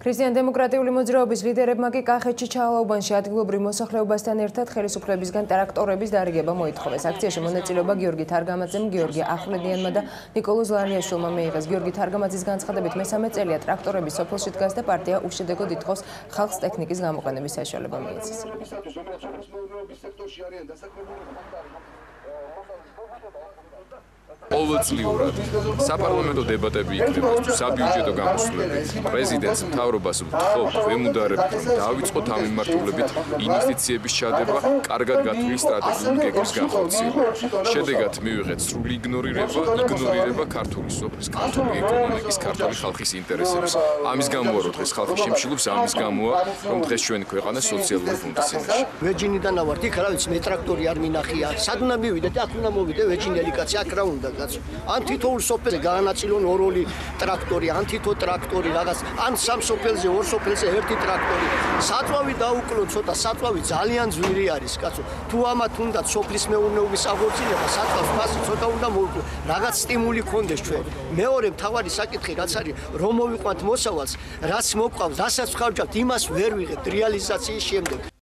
ქრისტიან-დემოკრატიული მოძრაობის ლიდერებმა კი კახეთში ჩაალაუბანში ადგილობრივ მოსახლეობასთან ერთად ხელისუფლებისგან ტრაქტორების დარიგება მოითხოვეს. აქციაში მონაწილეობა გიორგი თარგამაძემ, გიორგი ახვლედიანმა და ნიკოლოზ ლარიაშვილმა მიიღეს. გიორგი თარგამაძის განცხადებით მესამე წელია ტრაქტორები სოფელში დგას და პარტია უშედეგოდ ითხოვს ხალხს ტექნიკის გამოყენების საშუალება მიეცეს. ყოველწლიურად საპარლამენტო დებატები იქნება საბიუჯეტო გამოსვლებით. პრეზიდენტს მთავრობას ვთხოვ ვემუდარებით, რომ დაიწყოთ ამ მიმართულებით ინვესტიციების ჩადება, კარგად გათვლილი სტრატეგიული გეგმის განხორციელება. შედეგად მივიღეთ სრული იგნორირება, იგნორირება ქართული სოფლის, ქართული ეკონომიკის, ქართული ხალხის ინტერესებს. ამის გამოა რომ დღეს ხალხი შემშილობს, ამის გამოა რომ დღეს ჩვენი ქვეყანა სოციალური ფუნქციაა. ვეჯინიდან ავართ, იქ რა ვიცი, მე ტრაქტორი არ მინახია. სად უნდა მივიდე და აქ უნდა მოვიდე ვეჯინელი კაცი, აქ რა უნდა კაცო. ან თითოეულ სოფელზე გაანაწილონ ორ-ორი ტრაქტორი, ან თითო ტრაქტორი რაღაც, ან სამ სოფელზე ორ სოფელზე ერთი ტრაქტორი. საწვავი დაუკლო ცოტა, საწვავი ძალიან ძვირი არის, კაცო. თუ ამათ უნდა სოფლის მეურნეობის აღორძინება, საწვავს ფასი ცოტა უნდა მოუკლო. რაღაც სტიმული კონდეს ჩვენ. მეორე მთავარი საკითხი რაც არის, რომ მოვიყვანთ მოსავალს, რაც მოყვავს, რასაც ხარჯავთ, იმას ვერ ვიღებთ რეალიზაციის შემდეგ.